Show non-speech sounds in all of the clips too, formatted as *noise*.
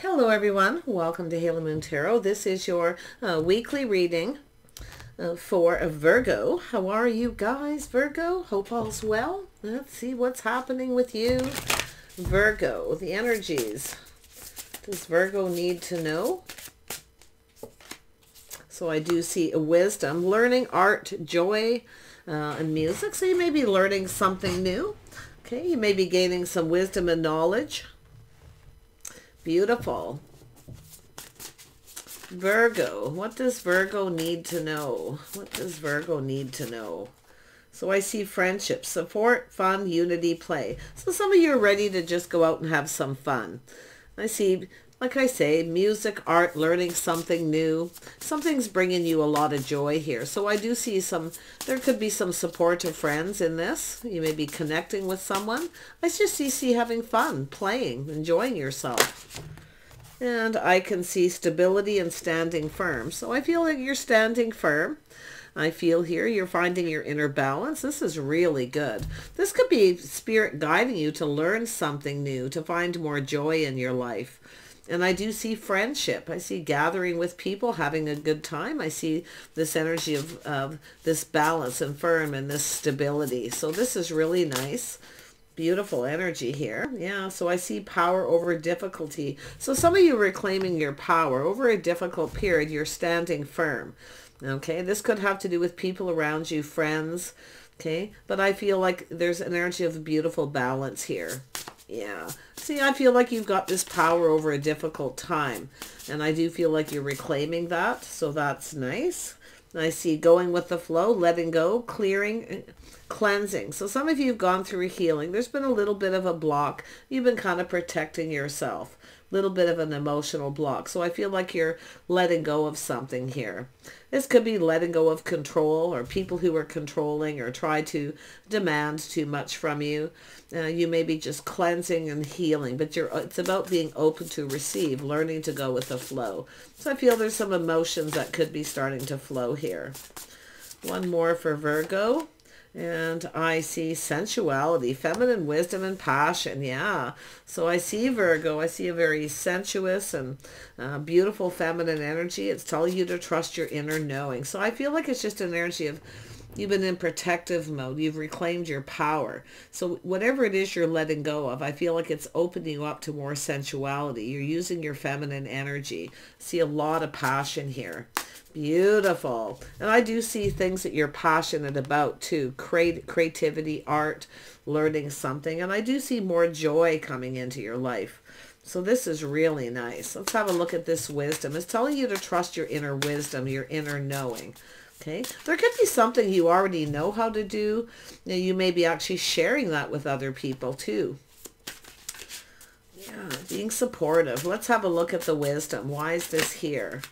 Hello everyone, welcome to Halo Moon Tarot. This is your uh, weekly reading uh, for Virgo. How are you guys, Virgo? Hope all's well. Let's see what's happening with you. Virgo, the energies. Does Virgo need to know? So I do see a wisdom, learning art, joy, uh, and music. So you may be learning something new. Okay, you may be gaining some wisdom and knowledge. Beautiful. Virgo. What does Virgo need to know? What does Virgo need to know? So I see friendship, support, fun, unity, play. So some of you are ready to just go out and have some fun. I see like I say, music, art, learning something new. Something's bringing you a lot of joy here. So I do see some, there could be some supportive friends in this. You may be connecting with someone. I just see, see having fun, playing, enjoying yourself. And I can see stability and standing firm. So I feel like you're standing firm. I feel here you're finding your inner balance. This is really good. This could be spirit guiding you to learn something new, to find more joy in your life. And I do see friendship. I see gathering with people, having a good time. I see this energy of, of this balance and firm and this stability. So this is really nice. Beautiful energy here. Yeah, so I see power over difficulty. So some of you reclaiming your power. Over a difficult period, you're standing firm. Okay, this could have to do with people around you, friends. Okay, but I feel like there's an energy of beautiful balance here. Yeah. See, I feel like you've got this power over a difficult time. And I do feel like you're reclaiming that. So that's nice. I see going with the flow, letting go, clearing, cleansing. So some of you have gone through a healing. There's been a little bit of a block. You've been kind of protecting yourself. Little bit of an emotional block. So I feel like you're letting go of something here. This could be letting go of control or people who are controlling or try to demand too much from you. Uh, you may be just cleansing and healing, but you're it's about being open to receive, learning to go with the flow. So I feel there's some emotions that could be starting to flow here. One more for Virgo. And I see sensuality, feminine wisdom and passion. Yeah. So I see Virgo. I see a very sensuous and uh, beautiful feminine energy. It's telling you to trust your inner knowing. So I feel like it's just an energy of You've been in protective mode. You've reclaimed your power. So whatever it is you're letting go of, I feel like it's opening you up to more sensuality. You're using your feminine energy. See a lot of passion here. Beautiful. And I do see things that you're passionate about too. Create, creativity, art, learning something. And I do see more joy coming into your life. So this is really nice. Let's have a look at this wisdom. It's telling you to trust your inner wisdom, your inner knowing. Okay, there could be something you already know how to do. You, may be actually sharing that with other people too. Yeah, being supportive. Let's have a look at the wisdom. Why is this here?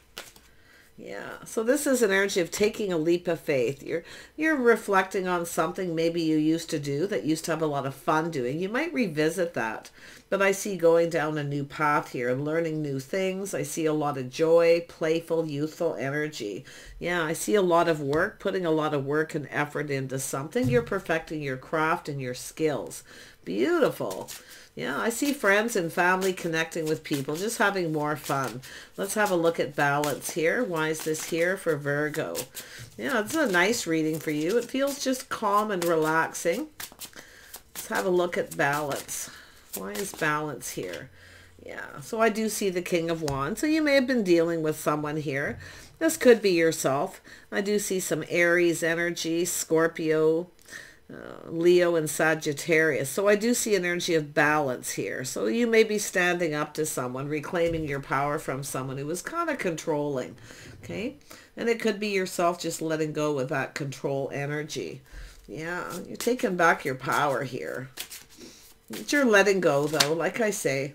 Yeah, so this is an energy of taking a leap of faith. You're you're reflecting on something maybe you used to do that used to have a lot of fun doing. You might revisit that. But I see going down a new path here, learning new things. I see a lot of joy, playful, youthful energy. Yeah, I see a lot of work, putting a lot of work and effort into something. You're perfecting your craft and your skills. Beautiful. Yeah, I see friends and family connecting with people, just having more fun. Let's have a look at balance here. Why is this here for Virgo? Yeah, it's a nice reading for you. It feels just calm and relaxing. Let's have a look at balance. Why is balance here? Yeah, so I do see the King of Wands. So you may have been dealing with someone here. This could be yourself. I do see some Aries energy, Scorpio, uh, Leo and Sagittarius. So I do see an energy of balance here. So you may be standing up to someone, reclaiming your power from someone who was kind of controlling. Okay. And it could be yourself just letting go with that control energy. Yeah. You're taking back your power here. But you're letting go though. Like I say,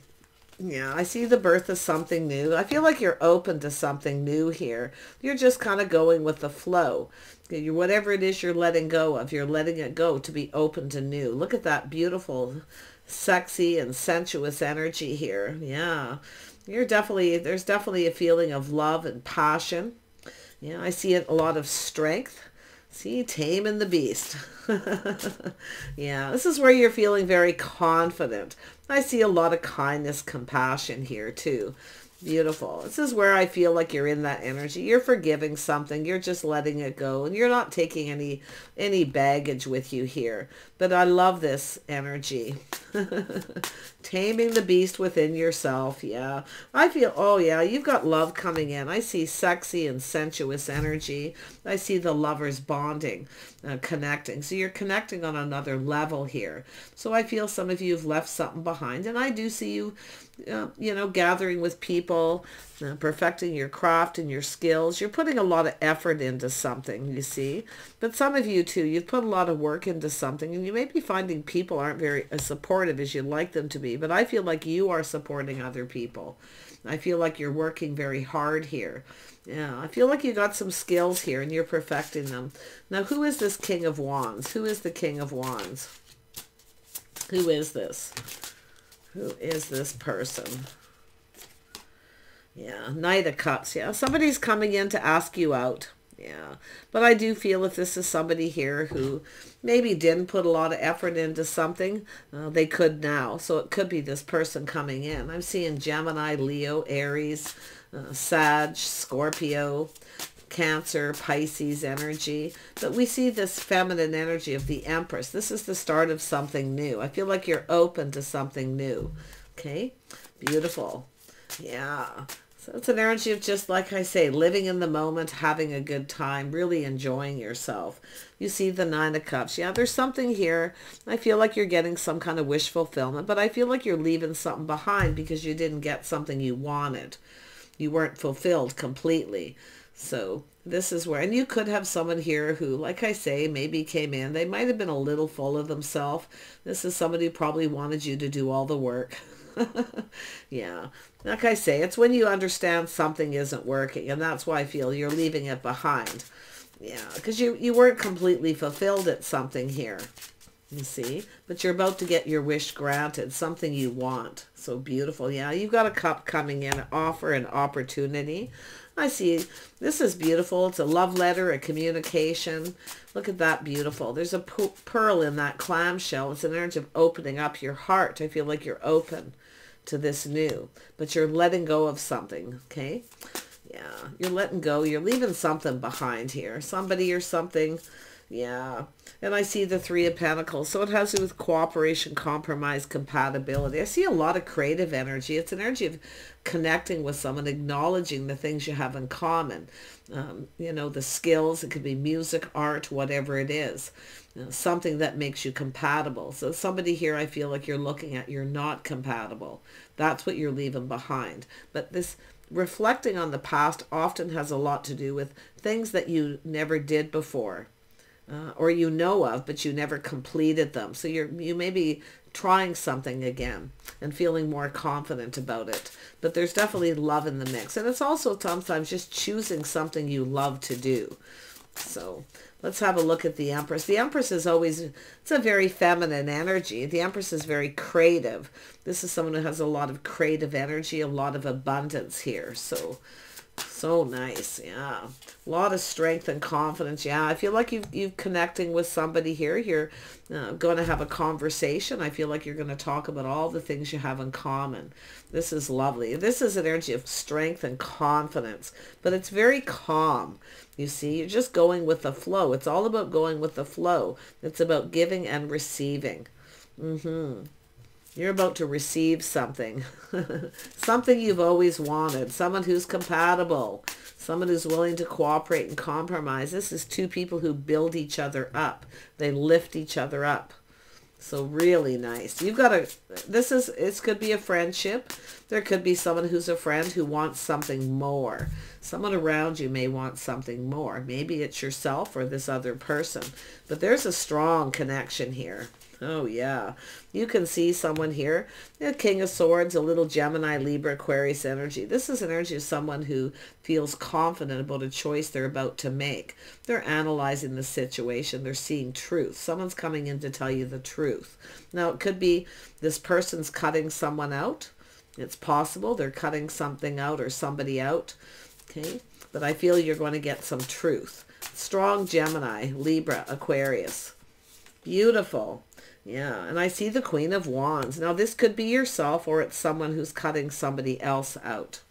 yeah, I see the birth of something new. I feel like you're open to something new here. You're just kind of going with the flow whatever it is you're letting go of, you're letting it go to be open to new. Look at that beautiful, sexy and sensuous energy here. Yeah, you're definitely, there's definitely a feeling of love and passion. Yeah, I see a lot of strength. See, taming the beast. *laughs* yeah, this is where you're feeling very confident. I see a lot of kindness, compassion here too. Beautiful. This is where I feel like you're in that energy. You're forgiving something. You're just letting it go. And you're not taking any any baggage with you here. But I love this energy. *laughs* Taming the beast within yourself. Yeah. I feel, oh yeah, you've got love coming in. I see sexy and sensuous energy. I see the lovers bonding, uh, connecting. So you're connecting on another level here. So I feel some of you have left something behind. And I do see you, uh, you know, gathering with people, uh, perfecting your craft and your skills. You're putting a lot of effort into something, you see. But some of you too, you've put a lot of work into something and you may be finding people aren't very as supportive as you'd like them to be. But I feel like you are supporting other people. I feel like you're working very hard here. Yeah, I feel like you got some skills here and you're perfecting them. Now, who is this King of Wands? Who is the King of Wands? Who is this? Who is this person? Yeah, Knight of Cups. Yeah, somebody's coming in to ask you out. Yeah, but I do feel if this is somebody here who maybe didn't put a lot of effort into something, uh, they could now. So it could be this person coming in. I'm seeing Gemini, Leo, Aries, uh, Sag, Scorpio, Cancer, Pisces energy. But we see this feminine energy of the Empress. This is the start of something new. I feel like you're open to something new. Okay, beautiful. Yeah. So it's an energy of just, like I say, living in the moment, having a good time, really enjoying yourself. You see the Nine of Cups. Yeah, there's something here. I feel like you're getting some kind of wish fulfillment, but I feel like you're leaving something behind because you didn't get something you wanted. You weren't fulfilled completely. So this is where, and you could have someone here who, like I say, maybe came in. They might have been a little full of themselves. This is somebody who probably wanted you to do all the work. *laughs* yeah. Like I say, it's when you understand something isn't working, and that's why I feel you're leaving it behind. Yeah, because you, you weren't completely fulfilled at something here, you see. But you're about to get your wish granted, something you want. So beautiful. Yeah, you've got a cup coming in, offer an opportunity. I see. This is beautiful. It's a love letter, a communication. Look at that beautiful. There's a pearl in that clamshell. It's an energy of opening up your heart. I feel like you're open to this new, but you're letting go of something, okay? Yeah, you're letting go. You're leaving something behind here. Somebody or something. Yeah. And I see the Three of Pentacles. So it has to do with cooperation, compromise, compatibility. I see a lot of creative energy. It's an energy of connecting with someone, acknowledging the things you have in common. Um, you know, the skills. It could be music, art, whatever it is you know, something that makes you compatible. So somebody here I feel like you're looking at, you're not compatible. That's what you're leaving behind. But this reflecting on the past often has a lot to do with things that you never did before. Uh, or you know of, but you never completed them. So you're you may be trying something again and feeling more confident about it. But there's definitely love in the mix. And it's also sometimes just choosing something you love to do. So let's have a look at the Empress. The Empress is always, it's a very feminine energy. The Empress is very creative. This is someone who has a lot of creative energy, a lot of abundance here. So so nice. Yeah. A lot of strength and confidence. Yeah. I feel like you you're connecting with somebody here. You're uh, going to have a conversation. I feel like you're going to talk about all the things you have in common. This is lovely. This is an energy of strength and confidence, but it's very calm. You see, you're just going with the flow. It's all about going with the flow. It's about giving and receiving. Mm-hmm. You're about to receive something. *laughs* something you've always wanted. Someone who's compatible. Someone who's willing to cooperate and compromise. This is two people who build each other up. They lift each other up. So really nice. You've got a, this is, it could be a friendship. There could be someone who's a friend who wants something more. Someone around you may want something more. Maybe it's yourself or this other person. But there's a strong connection here. Oh, yeah. You can see someone here, a King of Swords, a little Gemini, Libra, Aquarius energy. This is an energy of someone who feels confident about a choice they're about to make. They're analyzing the situation. They're seeing truth. Someone's coming in to tell you the truth. Now, it could be this person's cutting someone out. It's possible they're cutting something out or somebody out. Okay. But I feel you're going to get some truth. Strong Gemini, Libra, Aquarius. Beautiful. Yeah, and I see the Queen of Wands. Now, this could be yourself or it's someone who's cutting somebody else out.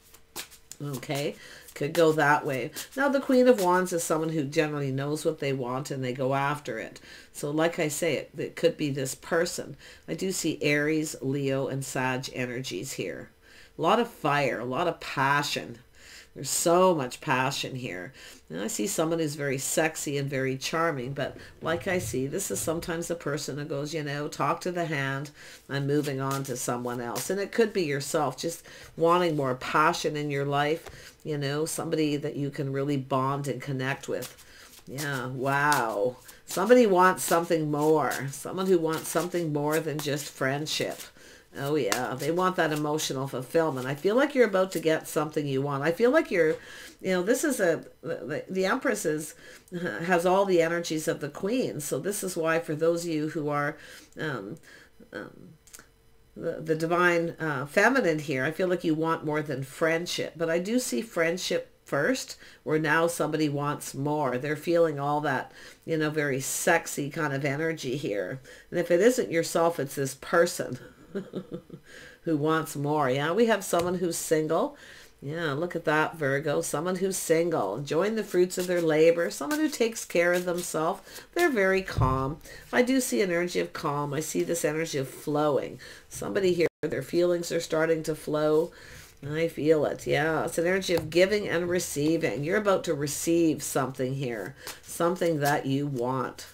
Okay, could go that way. Now, the Queen of Wands is someone who generally knows what they want and they go after it. So, like I say, it, it could be this person. I do see Aries, Leo, and Sag energies here. A lot of fire, a lot of passion. There's so much passion here. And I see someone who's very sexy and very charming, but like I see, this is sometimes the person who goes, you know, talk to the hand, I'm moving on to someone else. And it could be yourself, just wanting more passion in your life, you know, somebody that you can really bond and connect with. Yeah, wow. Somebody wants something more. Someone who wants something more than just friendship. Oh yeah, they want that emotional fulfillment. I feel like you're about to get something you want. I feel like you're, you know, this is a the, the Empress is has all the energies of the Queen. So this is why for those of you who are um, um, the, the divine uh, feminine here, I feel like you want more than friendship. But I do see friendship first where now somebody wants more. They're feeling all that, you know, very sexy kind of energy here. And if it isn't yourself, it's this person. *laughs* who wants more. Yeah, we have someone who's single. Yeah, look at that, Virgo. Someone who's single, enjoying the fruits of their labor. Someone who takes care of themselves. They're very calm. I do see an energy of calm. I see this energy of flowing. Somebody here, their feelings are starting to flow. I feel it. Yeah, it's an energy of giving and receiving. You're about to receive something here. Something that you want.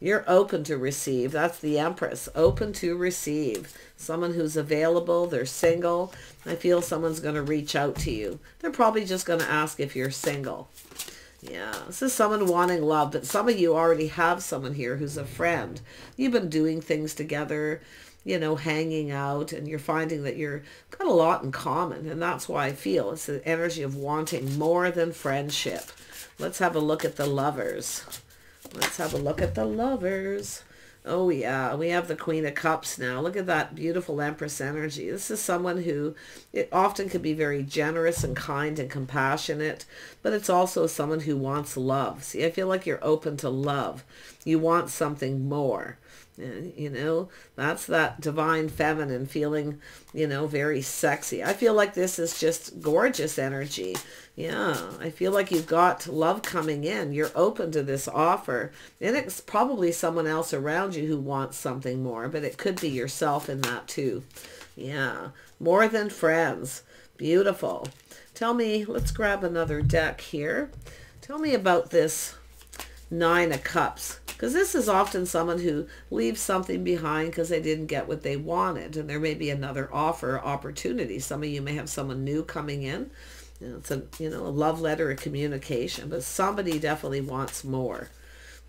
You're open to receive. That's the Empress. Open to receive. Someone who's available. They're single. I feel someone's going to reach out to you. They're probably just going to ask if you're single. Yeah, this is someone wanting love, but some of you already have someone here who's a friend. You've been doing things together, you know, hanging out, and you're finding that you're got a lot in common, and that's why I feel it's the energy of wanting more than friendship. Let's have a look at the lovers. Let's have a look at the lovers. Oh yeah, we have the Queen of Cups now. Look at that beautiful Empress energy. This is someone who it often can be very generous and kind and compassionate, but it's also someone who wants love. See, I feel like you're open to love. You want something more. Eh, you know, that's that divine feminine feeling, you know, very sexy. I feel like this is just gorgeous energy. Yeah, I feel like you've got love coming in. You're open to this offer. And it's probably someone else around you who wants something more, but it could be yourself in that too. Yeah, more than friends. Beautiful. Tell me, let's grab another deck here. Tell me about this Nine of Cups. Because this is often someone who leaves something behind because they didn't get what they wanted. And there may be another offer opportunity. Some of you may have someone new coming in. You know, it's a, you know, a love letter, a communication. But somebody definitely wants more.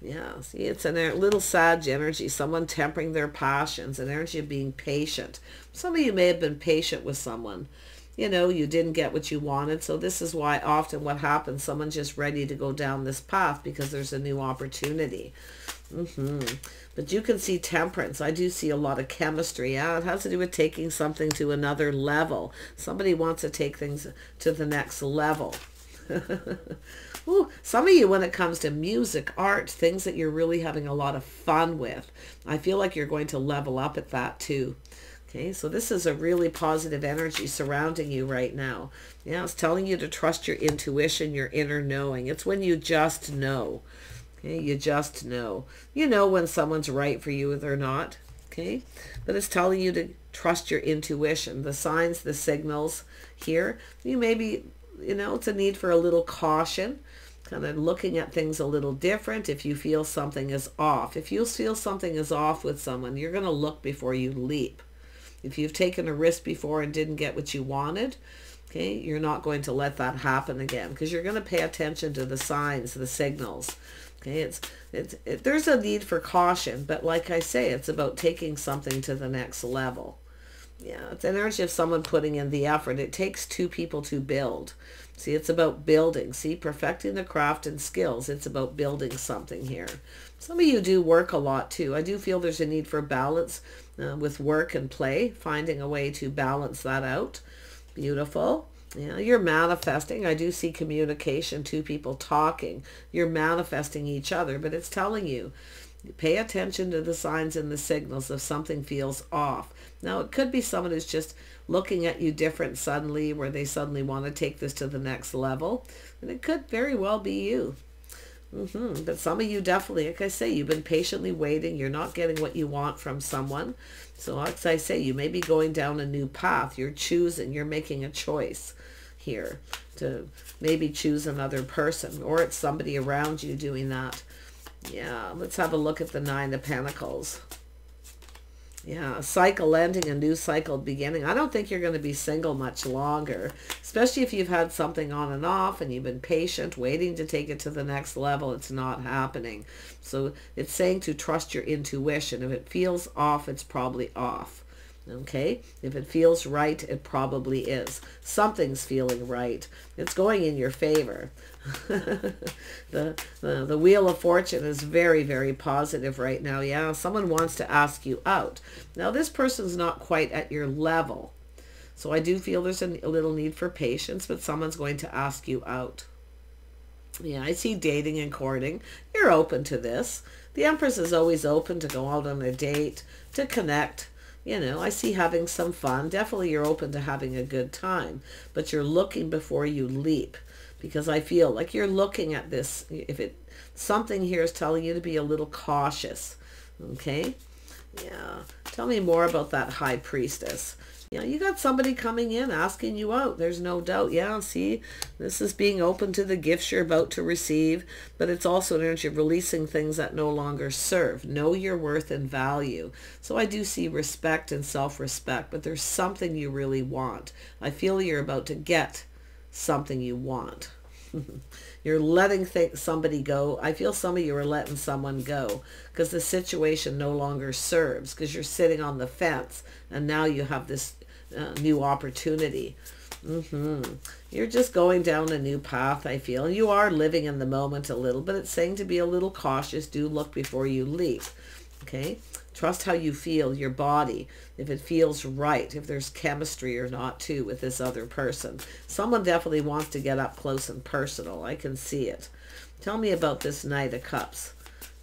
Yeah, see, it's a er, little Sag energy, someone tempering their passions, an energy of being patient. Some of you may have been patient with someone you know, you didn't get what you wanted. So this is why often what happens, someone's just ready to go down this path because there's a new opportunity. Mm-hmm. But you can see temperance. I do see a lot of chemistry. Yeah, it has to do with taking something to another level. Somebody wants to take things to the next level. *laughs* Ooh, some of you, when it comes to music, art, things that you're really having a lot of fun with, I feel like you're going to level up at that too. Okay, so this is a really positive energy surrounding you right now. Yeah, it's telling you to trust your intuition, your inner knowing. It's when you just know. Okay, you just know. You know when someone's right for you or they're not. Okay, but it's telling you to trust your intuition. The signs, the signals here. You maybe, you know, it's a need for a little caution kind of looking at things a little different if you feel something is off. If you feel something is off with someone, you're going to look before you leap. If you've taken a risk before and didn't get what you wanted, okay, you're not going to let that happen again because you're going to pay attention to the signs, the signals. Okay, it's, it's it, there's a need for caution, but like I say, it's about taking something to the next level. Yeah, it's energy of someone putting in the effort. It takes two people to build. See, it's about building. See, perfecting the craft and skills. It's about building something here. Some of you do work a lot too. I do feel there's a need for balance uh, with work and play, finding a way to balance that out. Beautiful. Yeah, you're manifesting. I do see communication, two people talking. You're manifesting each other, but it's telling you, Pay attention to the signs and the signals if something feels off. Now, it could be someone who's just looking at you different suddenly, where they suddenly want to take this to the next level. And it could very well be you. Mm-hmm. But some of you definitely, like I say, you've been patiently waiting. You're not getting what you want from someone. So as I say, you may be going down a new path. You're choosing. You're making a choice here to maybe choose another person. Or it's somebody around you doing that. Yeah, let's have a look at the Nine of Pentacles. Yeah, a cycle ending, a new cycle beginning. I don't think you're going to be single much longer, especially if you've had something on and off and you've been patient, waiting to take it to the next level. It's not happening. So it's saying to trust your intuition. If it feels off, it's probably off. Okay, if it feels right, it probably is. Something's feeling right. It's going in your favor. *laughs* the, the the wheel of fortune is very very positive right now yeah? Someone wants to ask you out. Now this person's not quite at your level. So i do feel there's a, a little need for patience but someone's going to ask you out. Yeah i see dating and courting. You're open to this. The empress is always open to go out on a date to connect. You know, I see having some fun. Definitely you're open to having a good time, but you're looking before you leap because I feel like you're looking at this. If it something here is telling you to be a little cautious. Okay. Yeah. Tell me more about that high priestess. Yeah, you got somebody coming in asking you out. There's no doubt. Yeah, see, this is being open to the gifts you're about to receive, but it's also an energy of releasing things that no longer serve. Know your worth and value. So I do see respect and self-respect, but there's something you really want. I feel you're about to get something you want. *laughs* You're letting th- somebody go. I feel some of you are letting someone go because the situation no longer serves because you're sitting on the fence and now you have this uh, new opportunity. Mm-hmm. You're just going down a new path, I feel. You are living in the moment a little, but it's saying to be a little cautious. Do look before you leap. Okay? Trust how you feel, your body, if it feels right, if there's chemistry or not too with this other person. Someone definitely wants to get up close and personal. I can see it. Tell me about this Knight of Cups.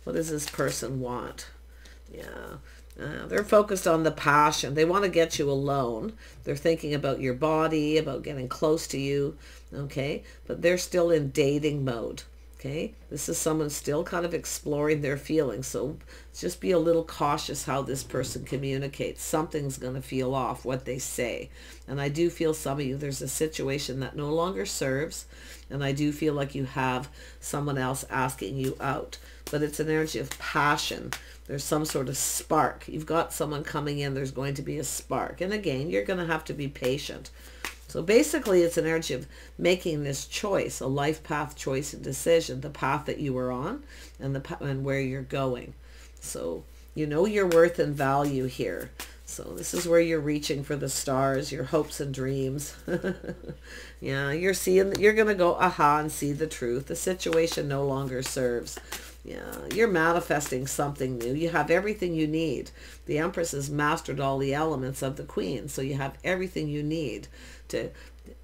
What does this person want? Yeah. Uh, they're focused on the passion. They want to get you alone. They're thinking about your body, about getting close to you. Okay. But they're still in dating mode. Okay, this is someone still kind of exploring their feelings. So just be a little cautious how this person communicates. Something's going to feel off what they say. And I do feel some of you, there's a situation that no longer serves. And I do feel like you have someone else asking you out. But it's an energy of passion. There's some sort of spark. You've got someone coming in. There's going to be a spark. And again, you're going to have to be patient. So basically, it's an energy of making this choice, a life path choice and decision, the path that you are on and the and where you're going. So you know your worth and value here. So this is where you're reaching for the stars, your hopes and dreams. *laughs* yeah, you're seeing, you're going to go aha and see the truth. The situation no longer serves. Yeah, you're manifesting something new. You have everything you need. The Empress has mastered all the elements of the Queen, so you have everything you need to,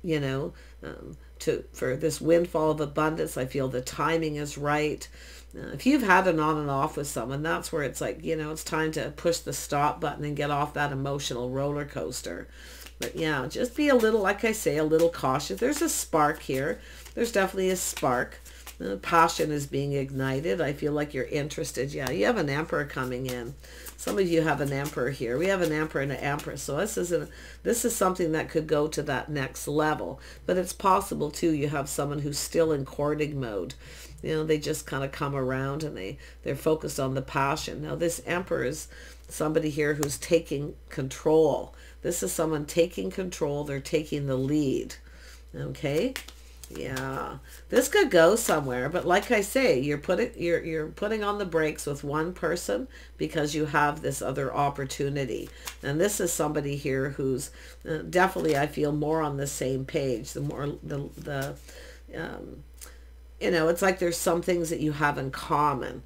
you know, um, to for this windfall of abundance. I feel the timing is right. Uh, if you've had an on and off with someone, that's where it's like, you know, it's time to push the stop button and get off that emotional roller coaster. But yeah, just be a little, like I say, a little cautious. There's a spark here. There's definitely a spark. Passion is being ignited. I feel like you're interested. Yeah, you have an emperor coming in. Some of you have an emperor here. We have an emperor and an empress. So this is, this is something that could go to that next level. But it's possible, too, you have someone who's still in courting mode. You know, they just kind of come around and they, they're focused on the passion. Now, this emperor is somebody here who's taking control. This is someone taking control. They're taking the lead. Okay? Yeah, this could go somewhere, but like I say, you're putting you're you're putting on the brakes with one person because you have this other opportunity, and this is somebody here who's uh, definitely I feel more on the same page. The more the the um, you know, it's like there's some things that you have in common.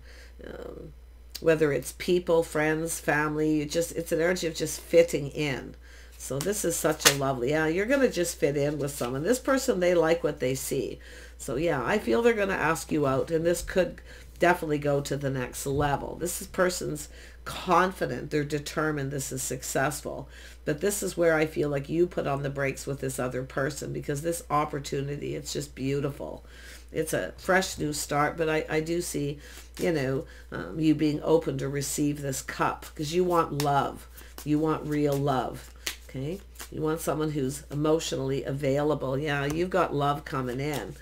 Um, whether it's people, friends, family, you just it's an energy of just fitting in. So this is such a lovely, yeah, you're going to just fit in with someone. This person, they like what they see. So yeah, I feel they're going to ask you out and this could definitely go to the next level. This is person's confident. They're determined this is successful. But this is where I feel like you put on the brakes with this other person because this opportunity, it's just beautiful. It's a fresh new start, but I, I do see, you know, um, you being open to receive this cup because you want love. You want real love. Okay. You want someone who's emotionally available. Yeah, you've got love coming in.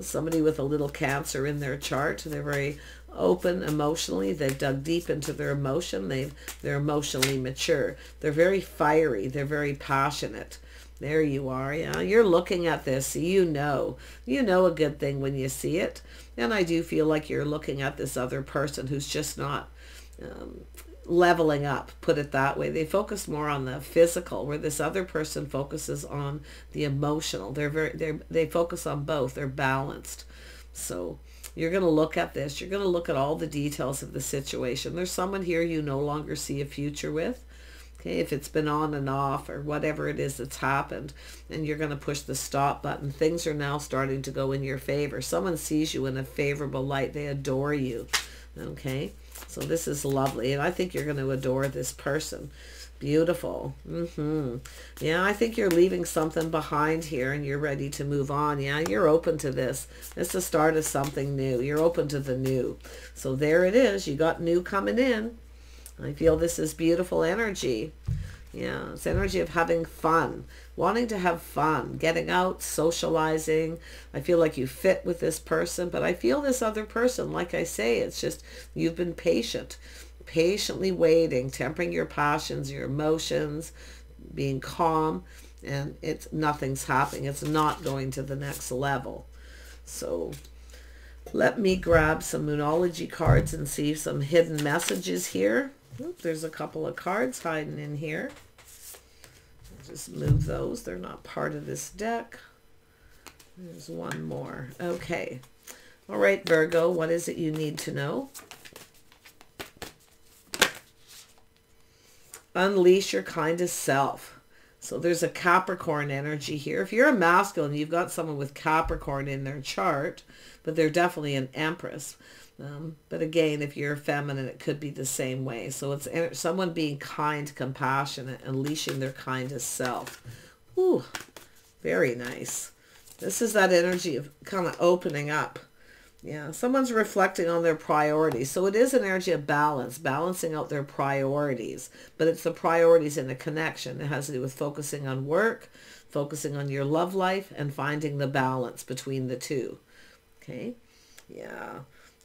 Somebody with a little cancer in their chart. They're very open emotionally. They've dug deep into their emotion. They've, they're emotionally mature. They're very fiery. They're very passionate. There you are. Yeah, you're looking at this. You know. You know a good thing when you see it. And I do feel like you're looking at this other person who's just not um, leveling up, put it that way. They focus more on the physical, where this other person focuses on the emotional. They're very, they they focus on both. They're balanced. So you're going to look at this. You're going to look at all the details of the situation. There's someone here you no longer see a future with. Okay, if it's been on and off or whatever it is that's happened, and you're going to push the stop button, things are now starting to go in your favor. Someone sees you in a favorable light. They adore you. Okay, so this is lovely, and I think you're going to adore this person. Beautiful. Mm-hmm. Yeah, I think you're leaving something behind here and you're ready to move on. Yeah, you're open to this. It's the start of something new. You're open to the new. So there it is. You got new coming in. I feel this is beautiful energy. Yeah, it's energy of having fun, wanting to have fun, getting out, socializing. I feel like you fit with this person, but I feel this other person, like I say, it's just you've been patient patiently waiting, tempering your passions, your emotions, being calm, and it's nothing's happening. It's not going to the next level. So let me grab some Moonology cards and see some hidden messages here. Oop, there's a couple of cards hiding in here. Just move those. They're not part of this deck. There's one more. Okay. All right, Virgo, what is it you need to know? unleash your kindest self. So there's a Capricorn energy here. If you're a masculine, you've got someone with Capricorn in their chart, but they're definitely an Empress. Um, but again, if you're feminine, it could be the same way. So it's someone being kind, compassionate, unleashing their kindest self. Ooh, very nice. This is that energy of kind of opening up yeah, someone's reflecting on their priorities. So it is an energy of balance, balancing out their priorities. But it's the priorities in the connection. It has to do with focusing on work, focusing on your love life, and finding the balance between the two. Okay? Yeah.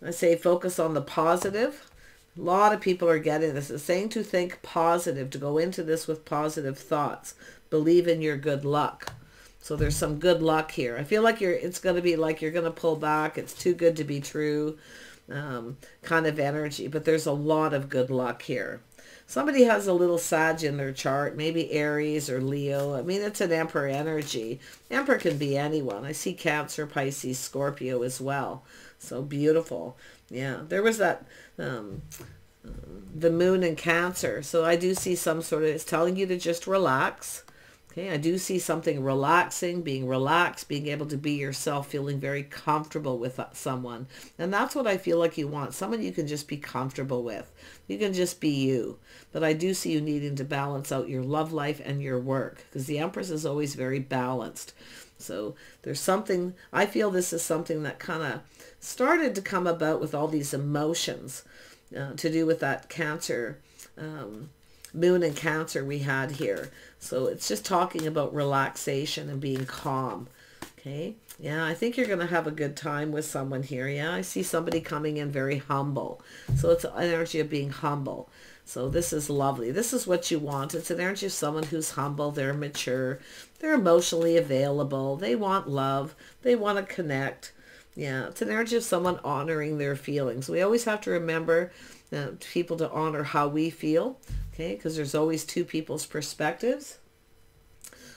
I say focus on the positive. A lot of people are getting this. It's saying to think positive, to go into this with positive thoughts. Believe in your good luck. So there's some good luck here. I feel like you're, it's going to be like you're going to pull back. It's too good to be true um, kind of energy. But there's a lot of good luck here. Somebody has a little Sag in their chart, maybe Aries or Leo. I mean, it's an Emperor energy. Emperor can be anyone. I see Cancer, Pisces, Scorpio as well. So beautiful. Yeah, there was that... Um, the moon in Cancer. So I do see some sort of, it's telling you to just relax Okay, I do see something relaxing, being relaxed, being able to be yourself, feeling very comfortable with someone. And that's what I feel like you want. Someone you can just be comfortable with. You can just be you. But I do see you needing to balance out your love life and your work because the Empress is always very balanced. So there's something, I feel this is something that kind of started to come about with all these emotions uh, to do with that cancer um, moon and cancer we had here. So it's just talking about relaxation and being calm. Okay. Yeah, I think you're going to have a good time with someone here. Yeah, I see somebody coming in very humble. So it's an energy of being humble. So this is lovely. This is what you want. It's an energy of someone who's humble. They're mature. They're emotionally available. They want love. They want to connect. Yeah, it's an energy of someone honoring their feelings. We always have to remember uh, people to honor how we feel okay because there's always two people's perspectives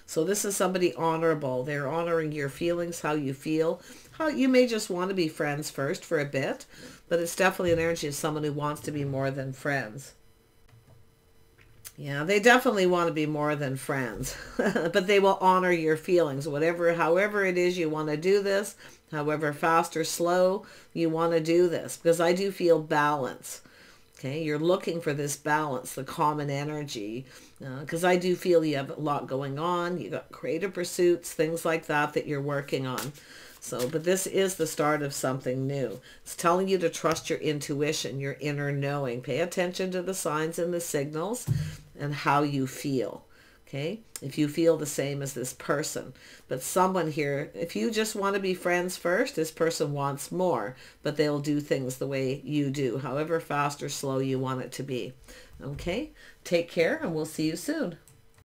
so this is somebody honorable they're honoring your feelings how you feel how you may just want to be friends first for a bit but it's definitely an energy of someone who wants to be more than friends Yeah, they definitely want to be more than friends, *laughs* but they will honor your feelings. Whatever, however it is you want to do this, however fast or slow you want to do this, because I do feel balance. Okay, you're looking for this balance, the common energy, because uh, I do feel you have a lot going on. You got creative pursuits, things like that that you're working on. So, but this is the start of something new. It's telling you to trust your intuition, your inner knowing. Pay attention to the signs and the signals and how you feel. Okay, if you feel the same as this person. But someone here, if you just want to be friends first, this person wants more, but they'll do things the way you do, however fast or slow you want it to be. Okay, take care and we'll see you soon.